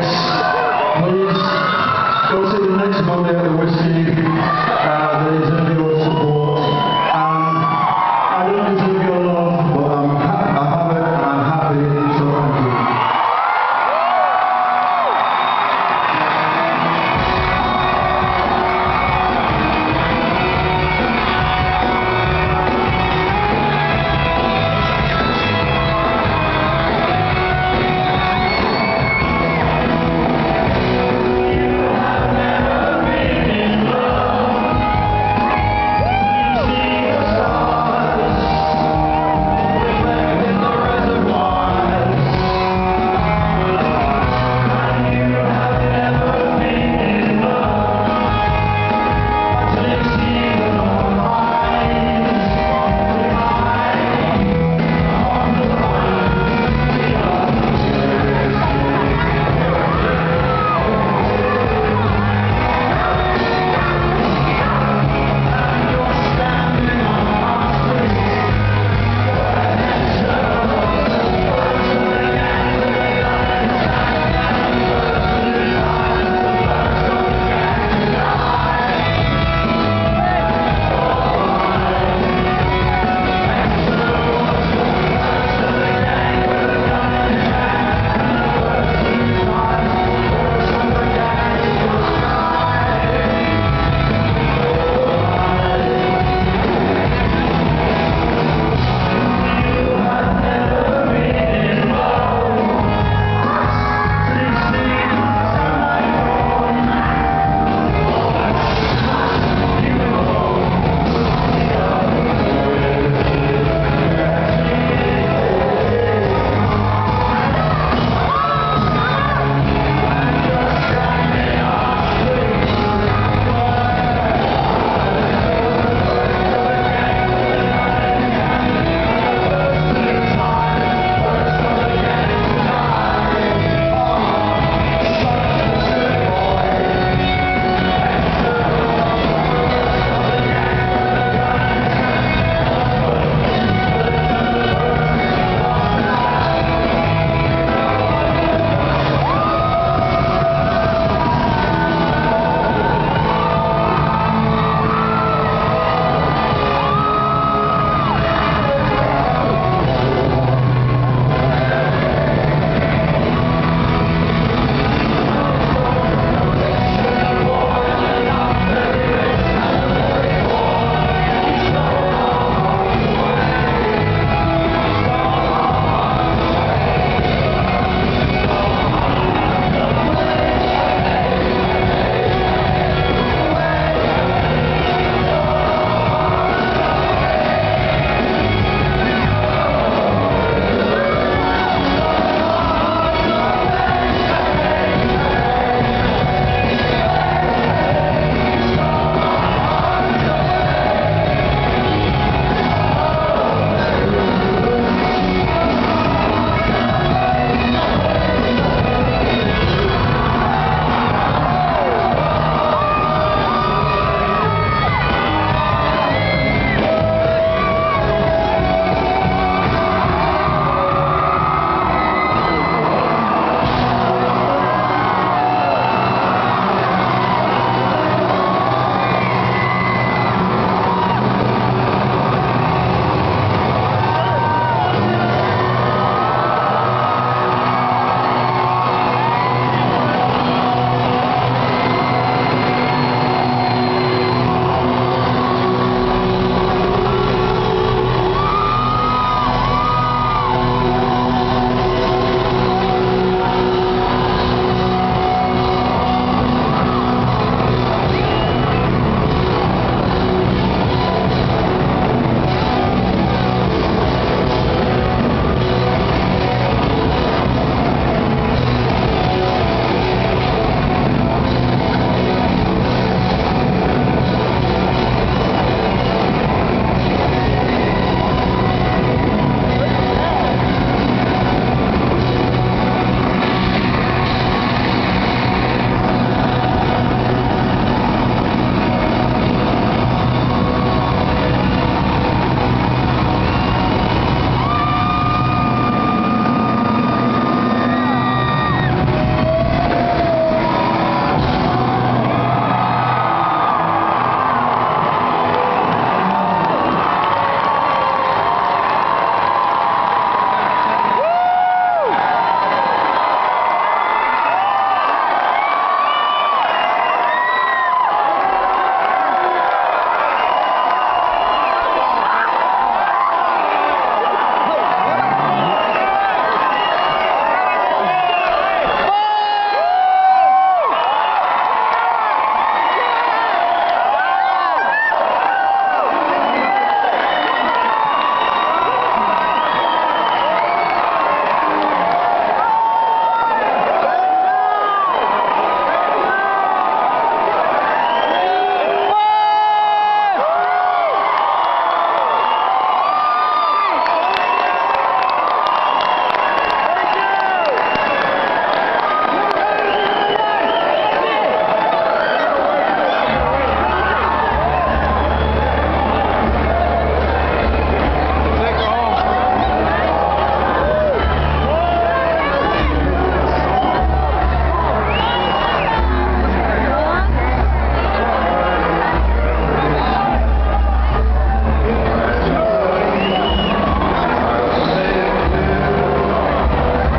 Yes.